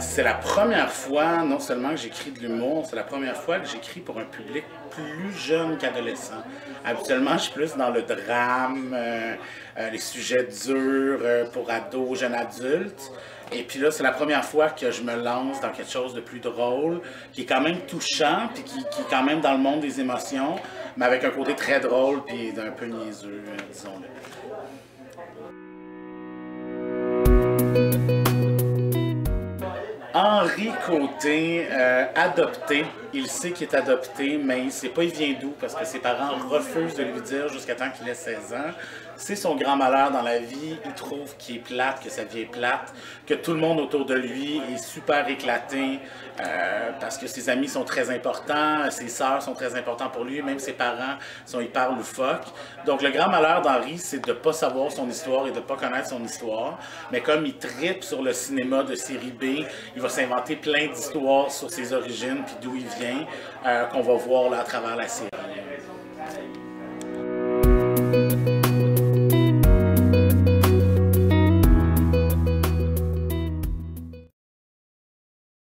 c'est la première fois, non seulement que j'écris de l'humour, c'est la première fois que j'écris pour un public plus jeune qu'adolescent. Habituellement, je suis plus dans le drame, euh, euh, les sujets durs euh, pour ados, jeunes adultes. Et puis là, c'est la première fois que je me lance dans quelque chose de plus drôle, qui est quand même touchant, puis qui, qui est quand même dans le monde des émotions, mais avec un côté très drôle, puis un peu niaiseux, disons-le. Henri Côté, euh, adopté. Il sait qu'il est adopté, mais il ne sait pas il vient d'où parce que ses parents refusent de lui dire jusqu'à temps qu'il ait 16 ans. C'est son grand malheur dans la vie. Il trouve qu'il est plate, que sa vie est plate, que tout le monde autour de lui est super éclaté euh, parce que ses amis sont très importants, ses sœurs sont très importantes pour lui, même ses parents sont hyper loufoques. Donc le grand malheur d'Henri, c'est de ne pas savoir son histoire et de ne pas connaître son histoire. Mais comme il tripe sur le cinéma de série B, il va s'inventer plein d'histoires sur ses origines puis d'où il vient, euh, qu'on va voir là à travers la série.